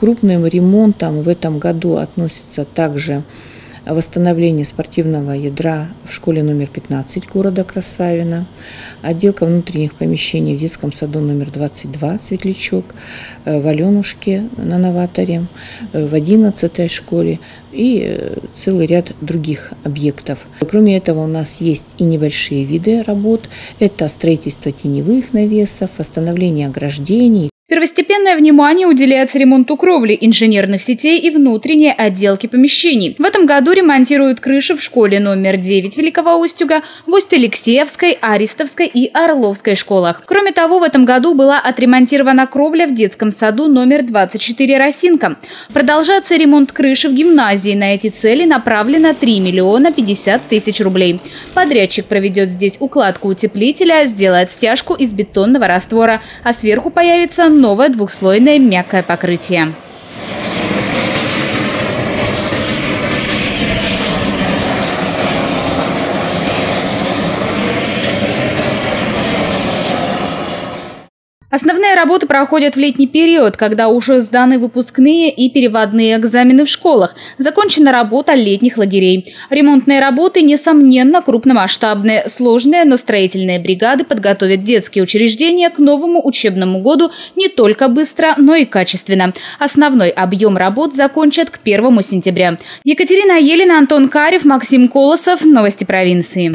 крупным ремонтом в этом году относится также восстановление спортивного ядра в школе номер 15 города Красавина, отделка внутренних помещений в детском саду номер 22 Светлячок, э, в Аленушке на Новаторе, э, в 11 школе и э, целый ряд других объектов. Кроме этого у нас есть и небольшие виды работ. Это строительство теневых навесов, восстановление ограждений Первостепенное внимание уделяется ремонту кровли, инженерных сетей и внутренней отделки помещений. В этом году ремонтируют крыши в школе номер 9 Великого Устюга, в Усть-Алексеевской, Аристовской и Орловской школах. Кроме того, в этом году была отремонтирована кровля в детском саду номер 24 Росинка. Продолжается ремонт крыши в гимназии. На эти цели направлено 3 миллиона 50 тысяч рублей. Подрядчик проведет здесь укладку утеплителя, сделает стяжку из бетонного раствора, а сверху появится новое двухслойное мягкое покрытие. Основные работы проходят в летний период, когда уже сданы выпускные и переводные экзамены в школах. Закончена работа летних лагерей. Ремонтные работы, несомненно, крупномасштабные, сложные, но строительные бригады подготовят детские учреждения к новому учебному году не только быстро, но и качественно. Основной объем работ закончат к 1 сентября. Екатерина Елена, Антон Карев, Максим Колосов. Новости провинции.